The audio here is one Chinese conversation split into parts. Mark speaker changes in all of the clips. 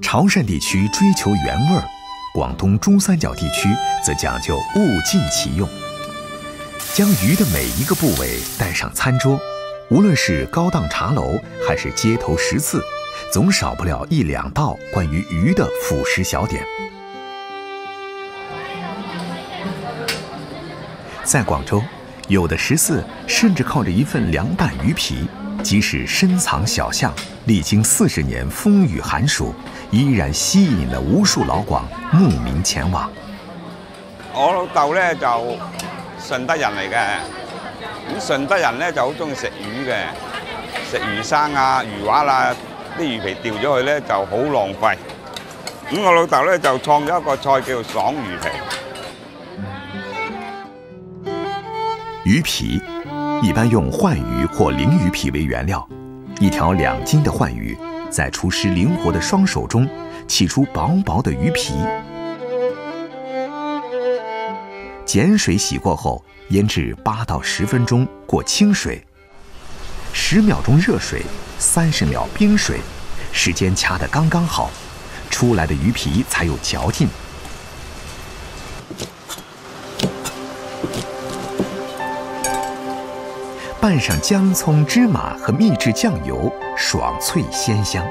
Speaker 1: 潮汕地区追求原味儿，广东珠三角地区则讲究物尽其用。将鱼的每一个部位带上餐桌，无论是高档茶楼还是街头食肆，总少不了一两道关于鱼的辅食小点。在广州，有的食肆甚至靠着一份凉拌鱼皮，即使深藏小巷，历经四十年风雨寒暑，依然吸引了无数老广慕名前往。
Speaker 2: 我老豆咧就順德人嚟嘅，咁順德人咧就好中意食魚嘅，食魚生啊、魚滑啦，啲魚皮掉咗去咧就好浪費。咁我老豆咧就創咗一個菜叫做爽魚皮。
Speaker 1: 鱼皮一般用鲩鱼或鲮鱼皮为原料，一条两斤的鲩鱼，在厨师灵活的双手中起出薄薄的鱼皮，碱水洗过后腌制八到十分钟过清水，十秒钟热水，三十秒冰水，时间掐得刚刚好，出来的鱼皮才有嚼劲。拌上姜、葱、芝麻和秘制酱油，爽脆鲜香。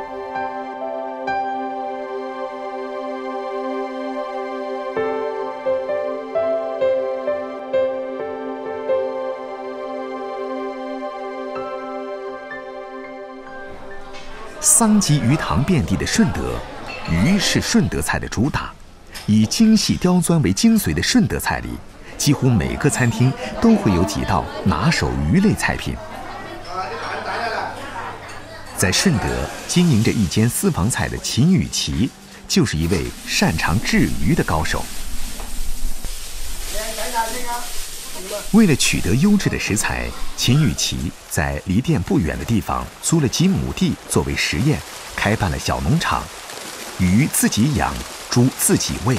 Speaker 1: 桑吉鱼塘遍地的顺德，鱼是顺德菜的主打。以精细刁钻为精髓的顺德菜里，几乎每个餐厅都会有几道拿手鱼类菜品。在顺德经营着一间私房菜的秦雨琪，就是一位擅长制鱼的高手。为了取得优质的食材，秦雨琪在离店不远的地方租了几亩地作为实验，开办了小农场，鱼自己养，猪自己喂。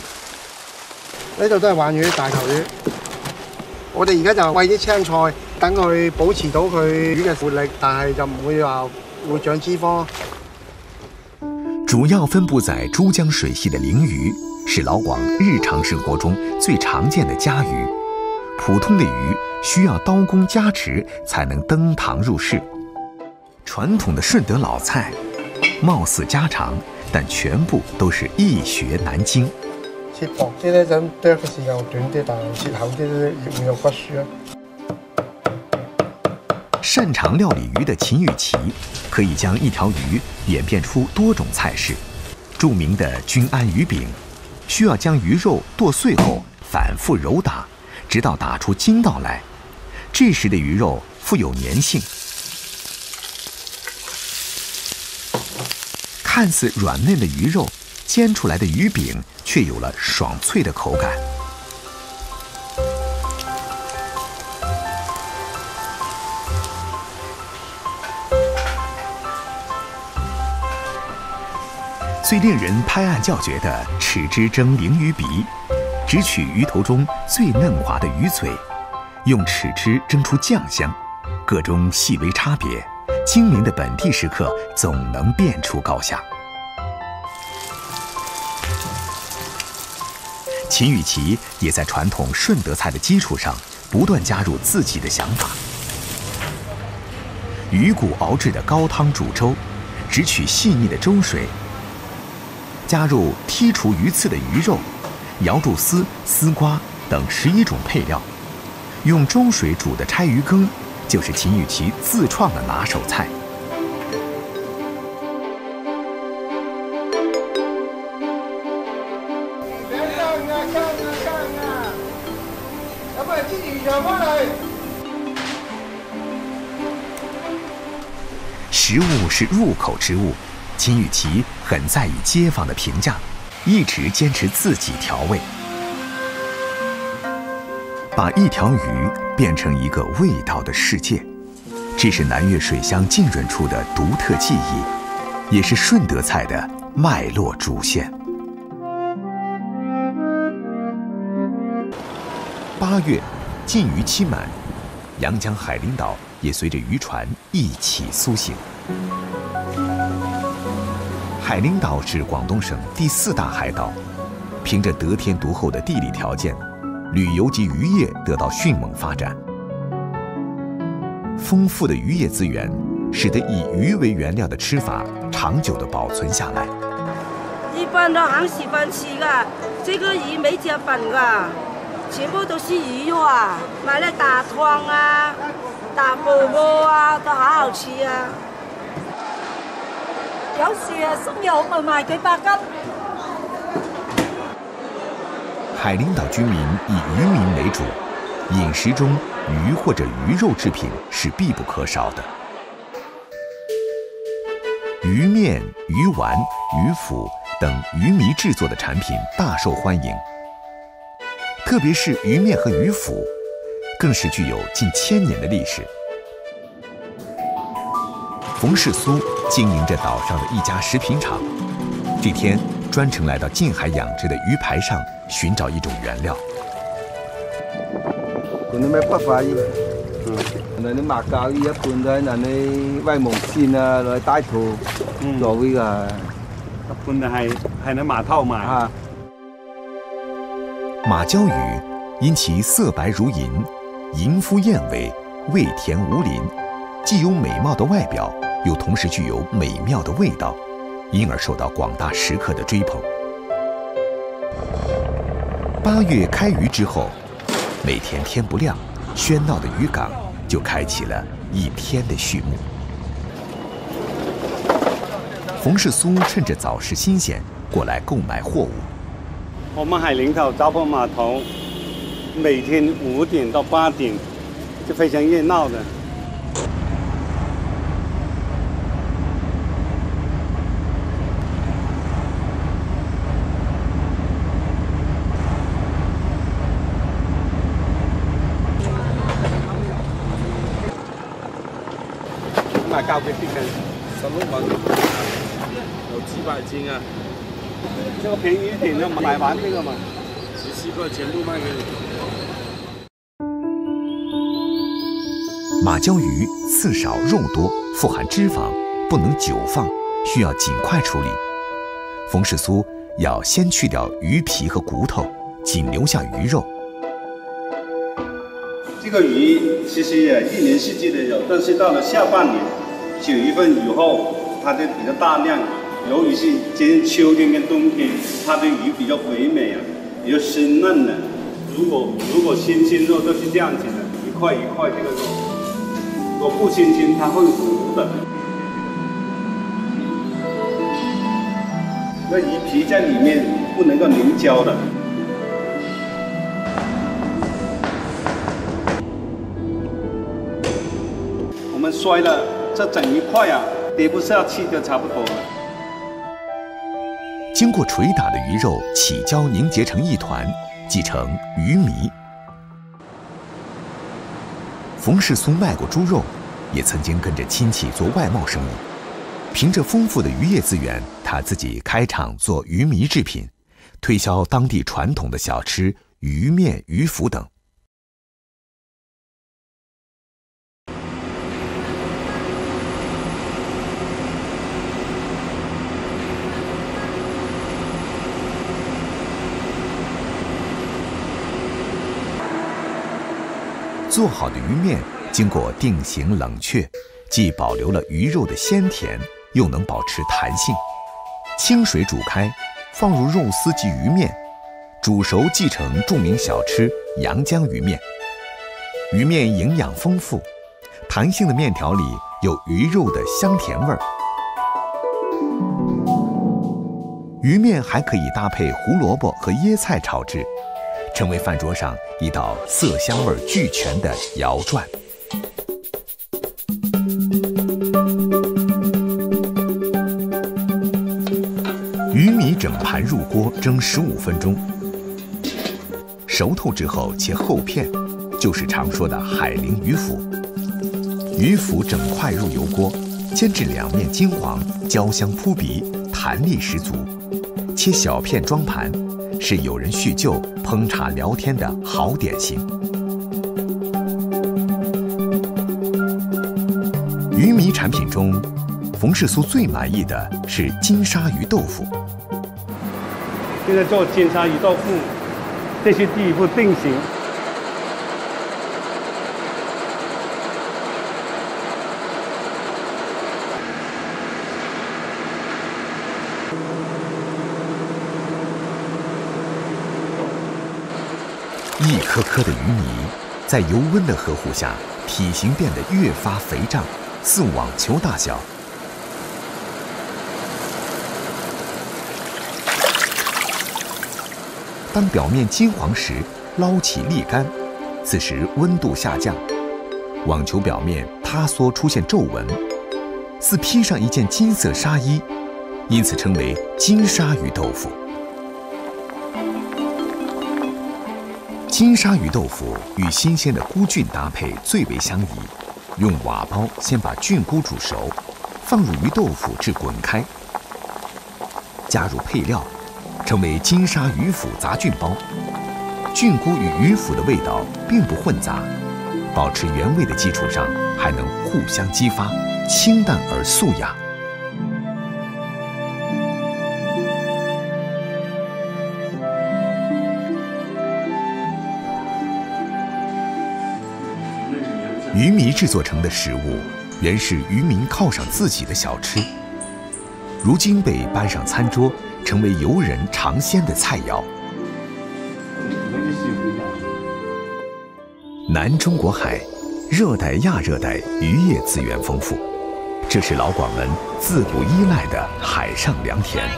Speaker 3: 呢度都係鯇魚、大頭魚。我哋而家就喂啲青菜，等佢保持到佢魚嘅活力，但係就唔會話會長脂肪。
Speaker 1: 主要分布在珠江水系的鲮鱼，是老广日常生活中最常见的家鱼。普通的鱼需要刀工加持才能登堂入室。传统的顺德老菜，貌似家常，但全部都是易学难精。
Speaker 3: 切薄啲咧，就剁嘅時候短啲，但係切厚啲咧會有骨疏啊。
Speaker 1: 擅长料理鱼的秦雨琪，可以将一条鱼演变出多种菜式。著名的君安鱼饼，需要将鱼肉剁碎后反复揉打，直到打出筋道来。这时的鱼肉富有粘性，看似软嫩的鱼肉，煎出来的鱼饼却有了爽脆的口感。最令人拍案叫绝的豉汁蒸鲮鱼鼻，只取鱼头中最嫩滑的鱼嘴，用豉汁蒸出酱香，各中细微差别，精明的本地食客总能辨出高下。秦雨琪也在传统顺德菜的基础上，不断加入自己的想法。鱼骨熬制的高汤煮粥，只取细腻的粥水。加入剔除鱼刺的鱼肉、瑶柱丝、丝瓜等十一种配料，用粥水煮的拆鱼羹，就是秦雨琪自创的拿手菜。食物是入口之物。金玉琪很在意街坊的评价，一直坚持自己调味，把一条鱼变成一个味道的世界。这是南岳水乡浸润出的独特技艺，也是顺德菜的脉络主线。八月，禁渔期满，阳江海陵岛也随着渔船一起苏醒。海陵岛是广东省第四大海岛，凭着得天独厚的地理条件，旅游及渔业得到迅猛发展。丰富的渔业资源，使得以鱼为原料的吃法长久地保存下来。
Speaker 4: 一般都很喜欢吃的，这个鱼没加粉的，全部都是鱼肉啊，买来打汤啊、打火锅啊，都好好吃啊。
Speaker 5: 有時啊，鬆肉咪卖几百斤。
Speaker 1: 海陵岛居民以渔民为主，饮食中鱼或者鱼肉制品是必不可少的。鱼面、鱼丸、鱼腐等鱼糜制作的产品大受欢迎，特别是鱼面和鱼腐，更是具有近千年的历史。冯世苏经营着岛上的一家食品厂，这天专程来到近海养殖的鱼排上寻找一种原料。
Speaker 6: 嗰啲咩北法魚，嗯，嗱啲馬教魚一般都喺嗱啲威蒙線啊，攞去帶圖做呢個。
Speaker 7: 一般就係係喺碼頭賣。
Speaker 6: 啊，
Speaker 1: 马鲛鱼因其色白如银，银肤艳尾，味甜无鳞，既有美貌的外表，又同时具有美妙的味道，因而受到广大食客的追捧。八月开渔之后，每天天不亮，喧闹的渔港就开启了一天的序幕。冯世苏趁着早市新鲜，过来购买货物。
Speaker 7: 我們係領頭招貨碼頭，每天五点到八点就非常热闹的。賣交俾邊個？
Speaker 8: 十六蚊，有几百斤啊，
Speaker 7: 這個便宜一點的買完這個嘛。
Speaker 8: 十七块全部卖给你。
Speaker 1: 马鲛鱼刺少肉多，富含脂肪，不能久放，需要尽快处理。冯世苏要先去掉鱼皮和骨头，仅留下鱼肉。
Speaker 7: 这个鱼其实也一年四季都有，但是到了下半年九月份以后，它就比较大量。由于是今秋天跟冬天，它的鱼比较肥美啊，比较鲜嫩的。如果如果新鲜肉都是这样子的，一块一块这个肉，如果不新鲜，它会糊的。那鱼皮在里面不能够凝胶的。我们摔了这整一块啊，跌不下去就差不多了。
Speaker 1: 经过捶打的鱼肉起胶凝结成一团，即成鱼糜。冯世松卖过猪肉，也曾经跟着亲戚做外贸生意。凭着丰富的渔业资源，他自己开厂做鱼糜制品，推销当地传统的小吃鱼面、鱼腐等。做好的鱼面经过定型冷却，既保留了鱼肉的鲜甜，又能保持弹性。清水煮开，放入肉丝及鱼面，煮熟即成著名小吃阳江鱼面。鱼面营养丰富，弹性的面条里有鱼肉的香甜味儿。鱼面还可以搭配胡萝卜和椰菜炒制。成为饭桌上一道色香味俱全的肴馔。鱼米整盘入锅蒸十五分钟，熟透之后切厚片，就是常说的海陵鱼腐。鱼腐整块入油锅，煎至两面金黄，焦香扑鼻，弹力十足。切小片装盘。是有人叙旧、烹茶聊天的好点心。鱼糜产品中，冯世苏最满意的是金沙鱼豆腐。
Speaker 7: 现在做金沙鱼豆腐，这是第一步定型。
Speaker 1: 一颗颗的鱼泥，在油温的呵护下，体型变得越发肥胀，似网球大小。当表面金黄时，捞起沥干。此时温度下降，网球表面塌缩出现皱纹，似披上一件金色纱衣，因此称为金鲨鱼豆腐。金沙鱼豆腐与新鲜的菇菌搭配最为相宜。用瓦煲先把菌菇煮熟，放入鱼豆腐至滚开，加入配料，成为金沙鱼腐杂菌包。菌菇与鱼腐的味道并不混杂，保持原味的基础上，还能互相激发，清淡而素雅。鱼糜制作成的食物，原是渔民犒赏自己的小吃，如今被搬上餐桌，成为游人尝鲜的菜肴。南中国海，热带亚热带渔业资源丰富，这是老广们自古依赖的海上良田。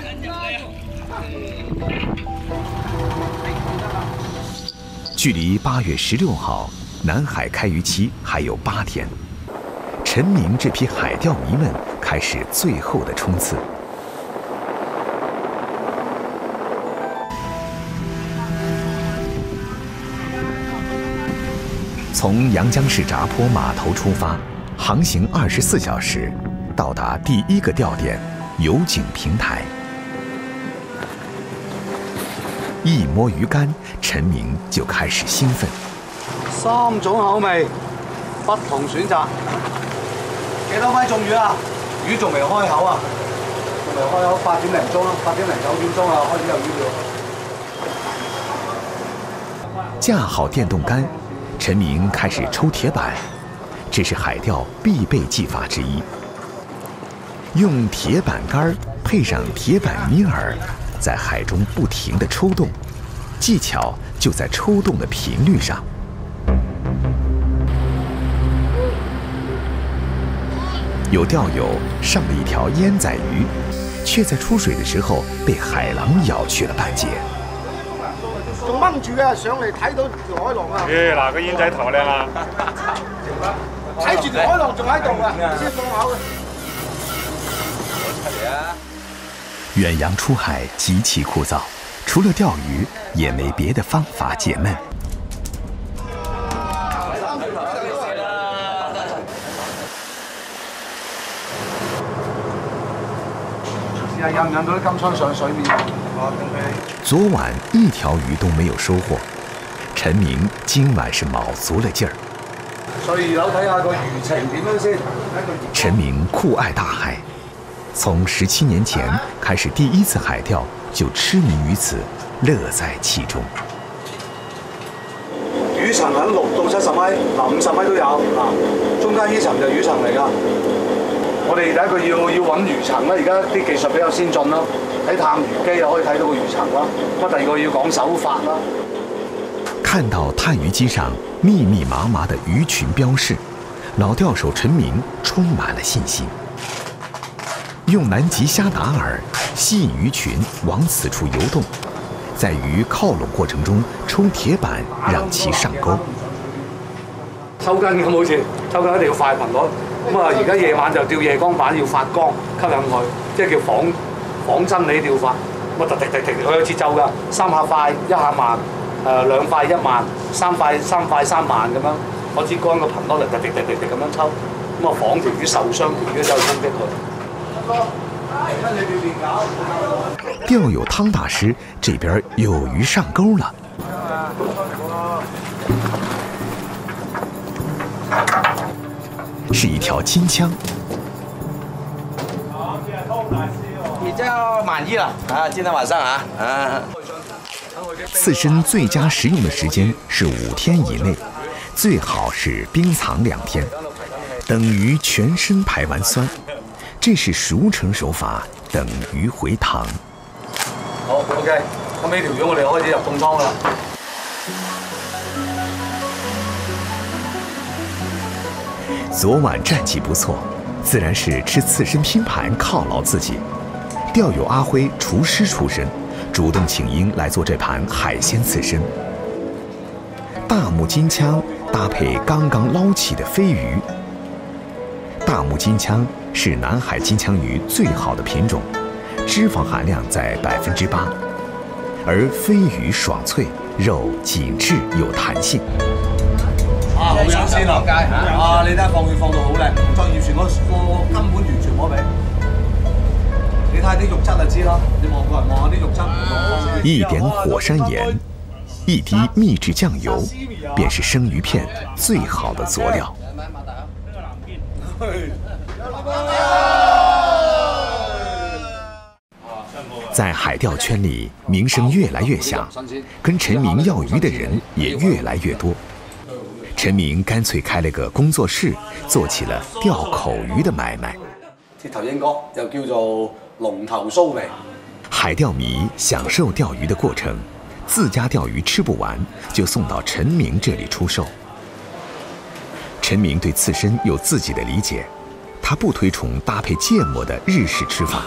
Speaker 1: 距离八月十六号。南海开渔期还有八天，陈明这批海钓迷们开始最后的冲刺。从阳江市闸坡码头出发，航行二十四小时，到达第一个钓点——油井平台。一摸鱼竿，陈明就开始兴奋。
Speaker 9: 三种口味，不同選擇。幾多米中魚啊？魚仲未開口啊？仲未開口，八點零鐘啦，八點零九點鐘啊，開始有魚
Speaker 1: 了。架好电动杆，陈明开始抽铁板，这是海钓必备技法之一。用铁板杆配上铁板尼饵，在海中不停地抽动，技巧就在抽动的频率上。有钓友上了一条烟仔鱼，却在出水的时候被海狼咬去了半截。
Speaker 3: 仲掹住啊！上嚟睇到條海浪啊！
Speaker 10: 咦，嗱個煙仔頭靚啊！
Speaker 3: 睇住條海浪仲喺度啊！先放口。
Speaker 1: 远洋出海极其枯燥，除了钓鱼，也没别的方法解闷。
Speaker 9: 引唔引到啲金枪上水面？
Speaker 1: 昨晚一条鱼都没有收获，陈明今晚是卯足了劲儿。
Speaker 9: 以楼睇下个鱼情点样先。
Speaker 1: 陈明酷爱大海，从十七年前开始第一次海钓就痴迷于此，乐在其中。
Speaker 9: 鱼层喺六到七十米，嗱五十米都有，嗱，中间呢层就鱼层嚟噶。我哋第一个要要揾魚層啦，而家啲技術比較先進啦，喺探魚機又可以睇到個魚層啦。咁第二個要講手法啦。
Speaker 1: 看到探魚機上密密麻麻的魚群標示，老钓手陈明充滿了信心。用南极虾打饵吸引鱼群往此处游动，在鱼靠拢过程中抽铁板让其上钩。
Speaker 9: 抽筋咁好似，抽筋一定要快频率。咁啊，而家夜晚就吊夜光板，要發光吸引佢，即係叫仿仿真理吊法。咁啊，突突突突，佢有節奏㗎，三下快，一下慢，誒兩快一慢，三快三快三慢咁樣。我支竿個頻率嚟突突突突咁樣抽，咁啊仿條魚受傷，條魚就攻擊佢。
Speaker 1: 钓友汤大师这边有鱼上钩了。是一条金枪，
Speaker 11: 比较满意了啊！今天晚上啊啊！
Speaker 1: 刺身最佳食用的时间是五天以内，最好是冰藏两天，等于全身排完酸，这是熟成手法，等于回糖。
Speaker 9: 好，OK，咁呢條魚我哋開始入凍湯啦。
Speaker 1: 昨晚战绩不错，自然是吃刺身拼盘犒劳自己。钓友阿辉厨师出身，主动请缨来做这盘海鲜刺身。大目金枪搭配刚刚捞起的飞鱼。大目金枪是南海金枪鱼最好的品种，脂肪含量在百分之八，而飞鱼爽脆，肉紧致有弹性。
Speaker 9: 啊，好新鮮啊！啊，你睇下放魚放到好靚，同作業船嗰個根本完全冇得比。你睇下啲肉質就知啦，你望過嚟望下啲肉質。
Speaker 1: 一點火山岩，一滴秘制醬油，便是生魚片最好的佐料。在海钓圈里，名声越来越响，跟陈明要鱼的人也越来越多。陈明干脆开了个工作室，做起了钓口鱼的买卖。
Speaker 9: 鐵頭英哥又叫做龙头酥味。
Speaker 1: 海钓迷享受钓鱼的过程，自家钓鱼吃不完，就送到陈明这里出售。陈明对刺身有自己的理解，他不推崇搭配芥末的日式吃法。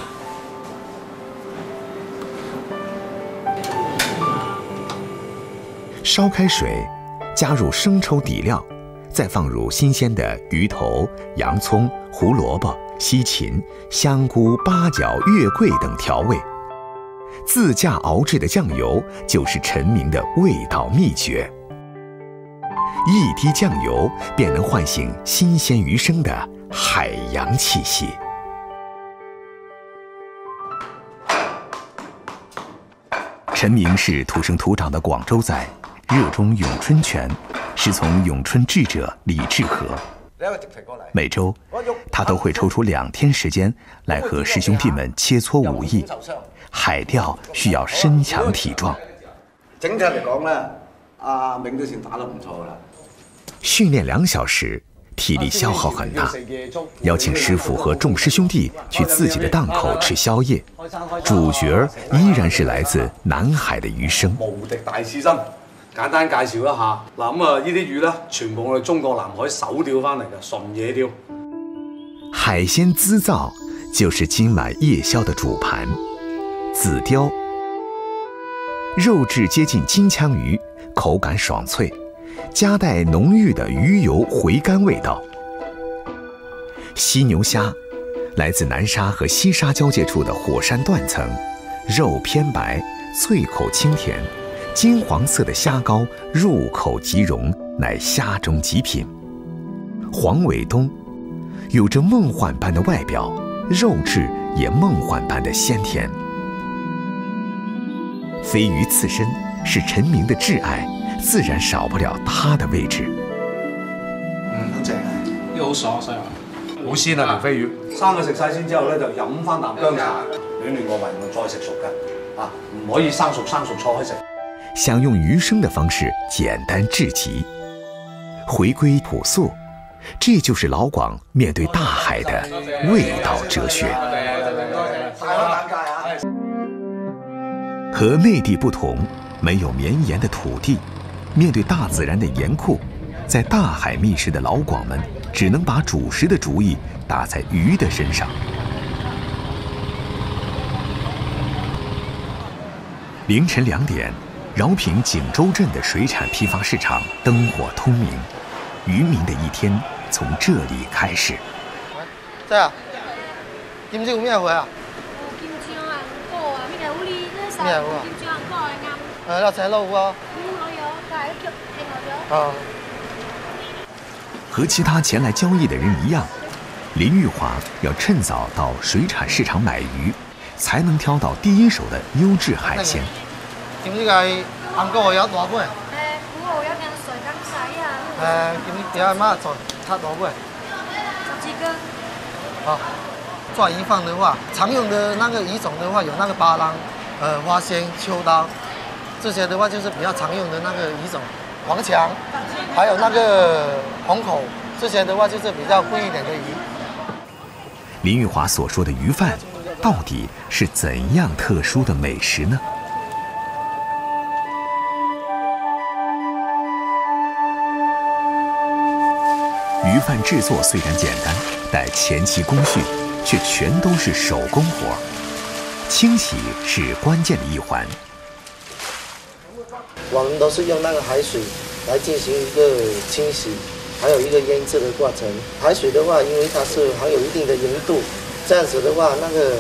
Speaker 1: 烧开水，加入生抽底料，再放入新鲜的鱼头、洋葱、胡萝卜、西芹、香菇、八角、月桂等调味。自家熬制的酱油就是陈明的味道秘诀。一滴酱油便能唤醒新鲜鱼生的海洋气息。陈明是土生土长的广州仔，热衷咏春拳，师从咏春智者李志和。每周，他都会抽出两天时间来和师兄弟们切磋武艺。海钓需要身强体壮。
Speaker 9: 整體嚟講咧，阿明都算打得唔錯噶啦。
Speaker 1: 訓練兩小時，體力消耗很大。邀請師傅和眾師兄弟去自己的檔口吃宵夜，主角依然是來自南海的魚生。
Speaker 9: 無敵大刺身，簡單介紹一下。嗱咁啊，呢啲魚咧，全部我哋中國南海手釣翻嚟嘅純野釣。
Speaker 1: 海鮮滋造就是今晚夜宵的主盤。紫鯛，肉質接近金槍魚，口感爽脆，夾帶濃郁的魚油回甘味道。犀牛蝦，來自南沙和西沙交界處的火山斷層，肉偏白，脆口清甜，金黄色的虾膏入口即溶，乃虾中极品。黄尾冬，有着梦幻般的外表，肉质也梦幻般的鲜甜。飛魚刺身是陈明的挚爱，自然少不了它的位置。
Speaker 9: 嗯，好正啊！呢個好爽啊。好鮮啊條飛魚，生佢食晒先之後咧，就飲翻啖薑茶，暖暖個胃，我再食熟嘅。啊，唔可以生熟生熟錯開食。
Speaker 1: 想用魚生的方式简单至极，回归朴素，这就是老广面对大海的味道哲学。和内地不同，没有绵延的土地，面对大自然的严酷，在大海觅食的老广们只能把主食的主意打在鱼的身上。凌晨两点，饒平锦州镇的水产批发市场灯火通明，渔民的一天从这里开始。
Speaker 3: 在啊？點知有咩货啊？咩好啊？誒，落仔路喎。啊。
Speaker 1: 和其他前来交易的人一样，林玉华要趁早到水产市场买鱼，才能挑到第一手的优质海鮮。
Speaker 3: 點知係啱哥我有多杯？誒，
Speaker 5: 我有件水咁使啊。
Speaker 3: 誒，點點解媽做七多杯？
Speaker 5: 十幾個。
Speaker 3: 好。抓鱼贩的话，常用的那个鱼种的话有那个巴浪、呃花仙、秋刀，这些的话就是比较常用的那个鱼种。黄强，还有那个红口，这些的话就是比较贵一点的鱼。
Speaker 1: 林玉华所说的鱼饭，到底是怎样特殊的美食呢？饭制作虽然简单，但前期工序却全都是手工活清洗是关键的一环。
Speaker 3: 我们都是用那个海水来进行一个清洗，还有一个腌制的过程。海水的话，因为它是含有一定的盐度，这样子的话，那个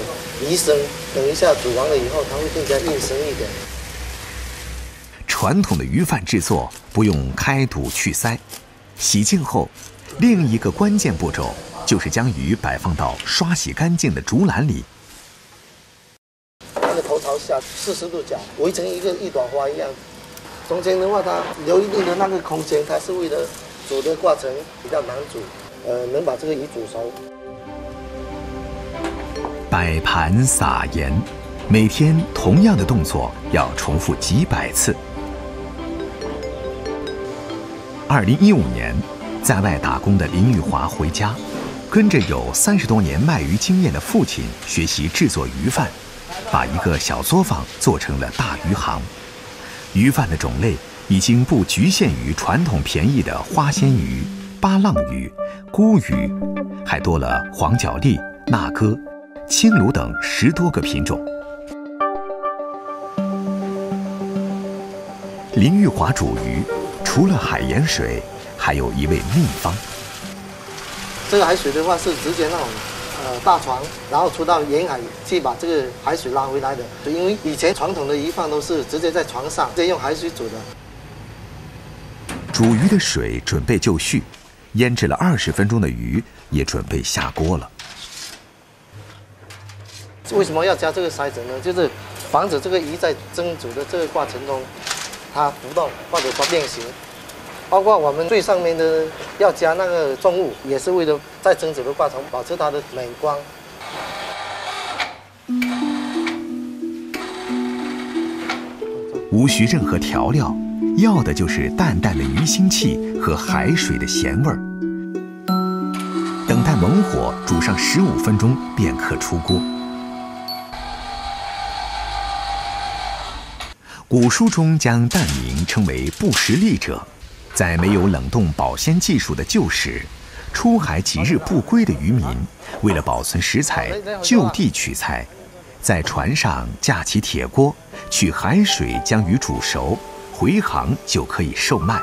Speaker 3: 鱼身等一下煮完了以后，它会更加硬生一点。
Speaker 1: 传统的鱼饭制作不用开肚去鳃，洗净后，另一个关键步骤就是将鱼摆放到刷洗干净的竹篮里。
Speaker 3: 那个头朝下，四十度角，围成一个一朵花一样。中间的话，它留一定的那个空间，它是为了煮的过程比较难煮，呃，能把这个鱼煮熟。
Speaker 1: 摆盘撒盐，每天同样的动作要重复几百次。二零一五年，在外打工的林玉华回家，跟着有三十多年卖鱼经验的父亲学习制作鱼饭，把一个小作坊做成了大鱼行。鱼饭的种类已经不局限于传统便宜的花鲜鱼、八浪鱼、菇鱼，还多了黄角鬣、那哥、青鲈等十多个品种。林玉华煮鱼，除了海盐水，还有一位秘方。
Speaker 3: 这个海水的话是直接那种。呃，大船，然后出到沿海去把这个海水拉回来的。因为以前传统的鱼贩都是直接在船上，直接用海水煮的。
Speaker 1: 煮鱼的水准备就绪，腌制了二十分钟的鱼也准备下锅了。
Speaker 3: 为什么要加这个筛子呢？就是防止这个鱼在蒸煮的这个过程中，它浮动或者说变形。包括我们最上面的要加那个重物，也是为了在蒸煮的过程保持它的美观。
Speaker 1: 无需任何调料，要的就是淡淡的鱼腥气和海水的咸味儿。等待猛火煮上十五分钟便可出锅。古书中将蛋名称为不食利者。在没有冷冻保鲜技术的旧时，出海几日不归的渔民，为了保存食材，就地取材，在船上架起铁锅，取海水将鱼煮熟，回航就可以售卖。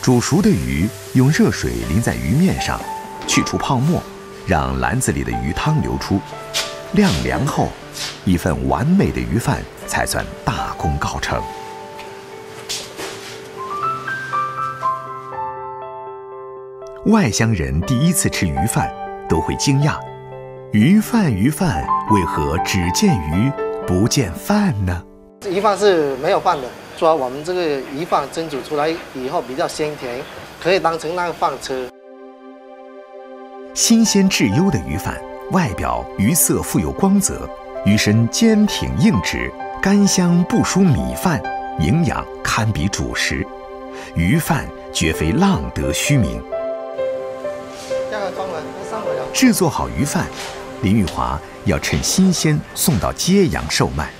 Speaker 1: 煮熟的鱼用热水淋在鱼面上，去除泡沫，让篮子里的鱼汤流出，晾凉后，一份完美的鱼饭才算大功告成。外乡人第一次吃鱼饭，都会惊讶：鱼饭鱼饭，为何只见鱼不见饭呢？
Speaker 3: 鱼饭是没有饭的。说我们这个鱼饭蒸煮出来以后比较鲜甜，可以当成那个饭吃。
Speaker 1: 新鲜质优的鱼饭，外表鱼色富有光泽，鱼身坚挺硬直，干香不输米饭，营养堪比主食。鱼饭绝非浪得虚名。制作好鱼饭，林玉华要趁新鲜送到揭阳售卖。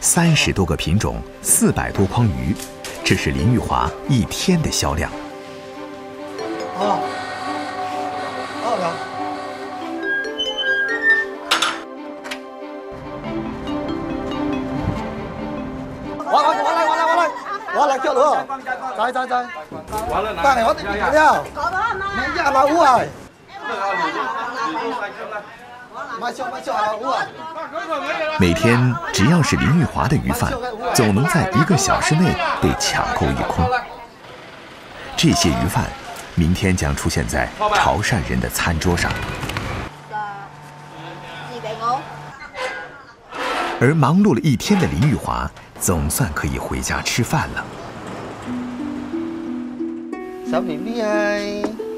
Speaker 1: 三十多个品种，四百多筐鱼，这是林玉华一天的销量。
Speaker 3: 但係我哋唔要，你一百五啊！
Speaker 1: 每天只要是林玉华的鱼贩，总能在一个小时内被抢购一空。这些鱼贩，明天将出现在潮汕人的餐桌上。而忙碌了一天的林玉华，总算可以回家吃饭了。
Speaker 3: 小 B B 啊！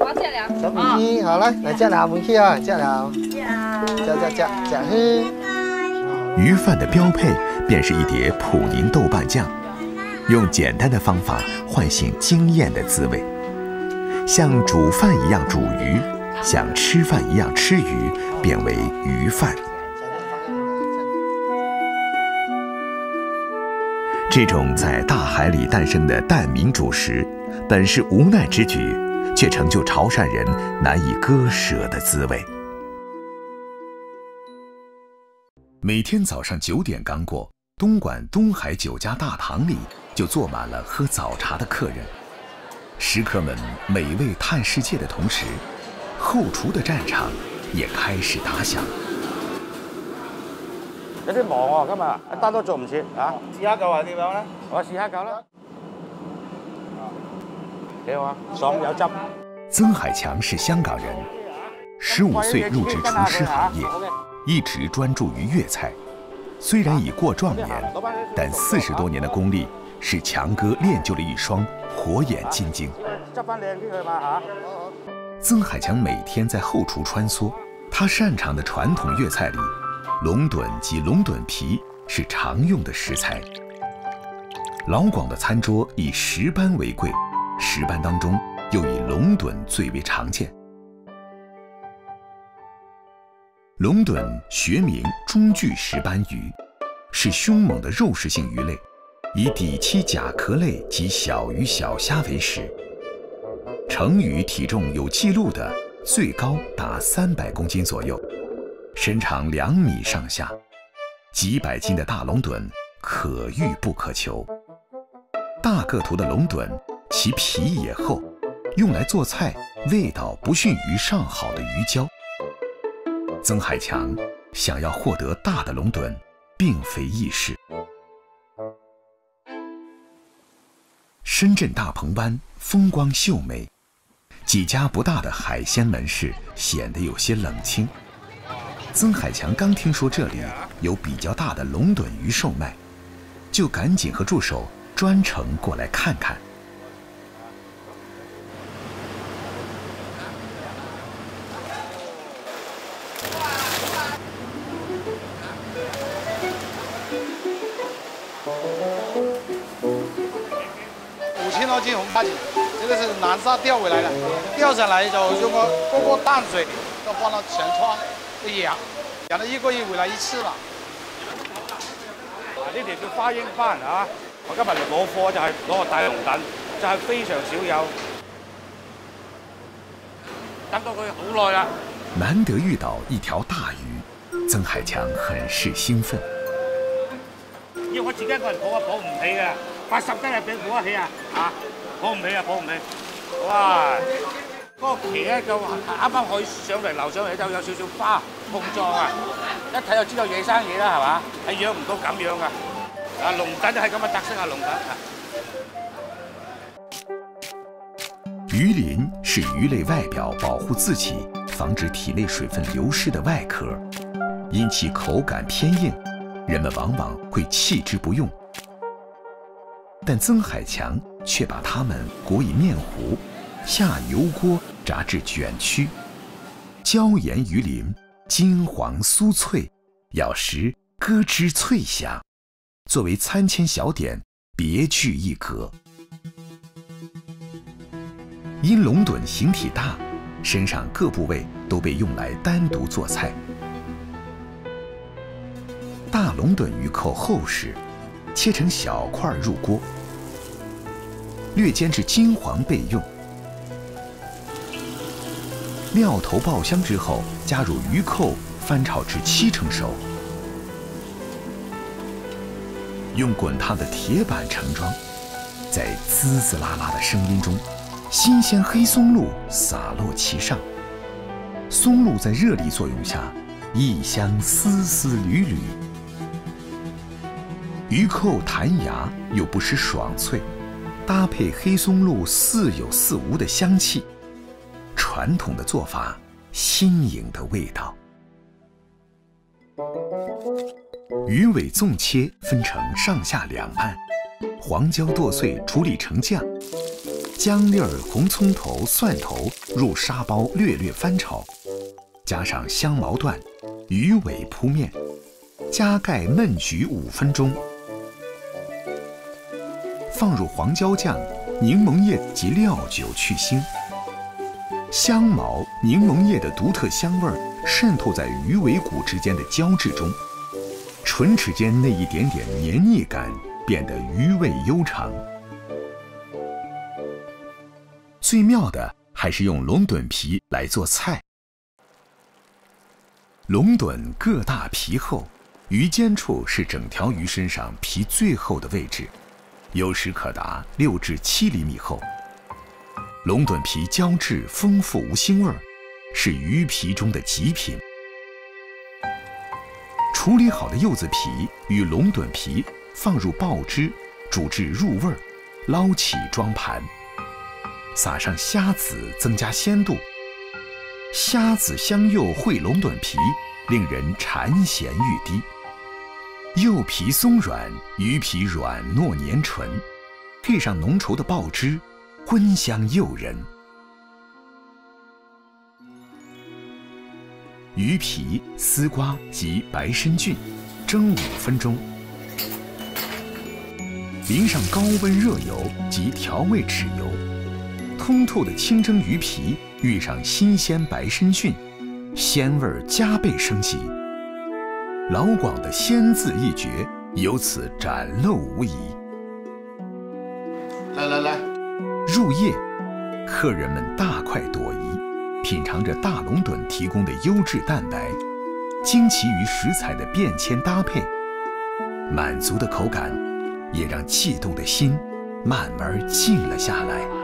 Speaker 5: 我食了。
Speaker 3: 小米鸡，好来，来加了回去啊，加了，加加加加喝。
Speaker 1: 鱼饭的标配便是一碟普宁豆瓣酱，用简单的方法唤醒惊艳的滋味，像煮饭一样煮鱼，像吃饭一样吃鱼，变为鱼饭。这种在大海里诞生的蛋民主食，本是无奈之举，却成就潮汕人难以割舍的滋味。每天早上九点刚过，东莞东海酒家大堂里就坐满了喝早茶的客人。食客们美味探世界的同时，后厨的战场也开始打响。
Speaker 12: 有啲忙喎，今日一單都做唔切啊！試下嚿係點樣咧？我試下嚿啦，幾好啊，爽有汁。
Speaker 1: 曾海强是香港人，十五岁入职厨师行业，一直专注于粤菜。虽然已过壮年，但四十多年的功力使强哥练就了一双火眼金睛。
Speaker 12: 執翻靚啲佢嘛嚇。
Speaker 1: 曾海强每天在后厨穿梭，他擅长的传统粤菜里，龙趸及龙趸皮是常用的食材。老广的餐桌以石斑为贵，石斑当中又以龙趸最为常见。龙趸学名中距石斑鱼，是凶猛的肉食性鱼类，以底栖甲壳类及小鱼小虾为食。成鱼体重有记录的，最高达三百公斤左右，身长两米上下，几百斤的大龙趸可遇不可求。大个头的龙趸，其皮也厚，用来做菜，味道不逊于上好的鱼胶。曾海强想要获得大的龙趸，并非易事。深圳大鹏湾风光秀美，几家不大的海鲜门市显得有些冷清。曾海强刚听说这里有比较大的龙趸鱼售卖，就赶紧和助手专程过来看看。
Speaker 13: 沙钓回来的，钓上来就用个过过淡水，都放到前窗养，养了一个月回来一次了。
Speaker 12: 啊，呢條叫花英斑啊！我今日嚟攞貨就係攞個大龍躉，就係非常少有，等到佢好耐啦。
Speaker 1: 难得遇到一条大鱼，曾海强很是興奮。
Speaker 12: 要我自己一個人抱啊，抱唔起嘅，八十斤係俾抱得起啊！啊，抱唔起啊，抱唔起！哇！嗰、個鰭咧就啱啱可以上嚟流上嚟就有少少花碰撞啊！一睇就知道野生嘢啦，係嘛？係養唔到咁樣噶。啊，龍躉就係咁嘅特色啊，龍躉啊！
Speaker 1: 鱼鳞是鱼类外表保护自己、防止体内水分流失的外壳，因其口感偏硬，人们往往会弃之不用。但曾海强却把它们裹以面糊，下油锅炸至卷曲，椒盐鱼鳞金黄酥脆，咬时咯吱脆响，作为餐前小点，别具一格。因龙趸形体大，身上各部位都被用来单独做菜。大龙趸鱼扣厚实，切成小块入锅，略煎至金黄备用。料头爆香之后，加入鱼扣，翻炒至七成熟。用滚烫的铁板盛装，在滋滋啦啦的声音中。新鲜黑松露洒落其上，松露在热力作用下，异香丝丝缕缕。鱼扣弹牙又不失爽脆，搭配黑松露似有似无的香气，传统的做法，新颖的味道。鱼尾纵切分成上下两半，黄椒剁碎处理成酱。姜粒、红葱头、蒜头入沙包略略翻炒，加上香茅段，鱼尾铺面，加盖焖焗五分钟，放入黄椒酱、柠檬叶及料酒去腥。香茅、柠檬叶的独特香味渗透在鱼尾骨之间的胶质中，唇齿间那一点点黏腻感变得余味悠长。最妙的还是用龙趸皮来做菜。龙趸个大皮厚，鱼尖处是整条鱼身上皮最厚的位置，有时可达六至七厘米厚。龙趸皮胶质丰富无腥味儿，是鱼皮中的极品。处理好的柚子皮与龙趸皮放入爆汁，煮至入味儿，捞起装盘。撒上虾子，增加鲜度。虾子香柚烩龙趸皮，令人馋涎欲滴。柚皮松软，鱼皮软糯粘醇，配上浓稠的爆汁，荤香诱人。鱼皮、丝瓜及白参菌，蒸五分钟，淋上高温热油及调味豉油。通透的清蒸鱼皮遇上新鲜白参菌，鲜味加倍升级。老广的鲜字一绝由此展露无遗。
Speaker 13: 来来来，
Speaker 1: 入夜，客人们大快朵颐，品尝着大龙趸提供的优质蛋白，惊奇于食材的变迁搭配，满足的口感，也让悸动的心慢慢静了下来。